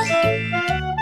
Música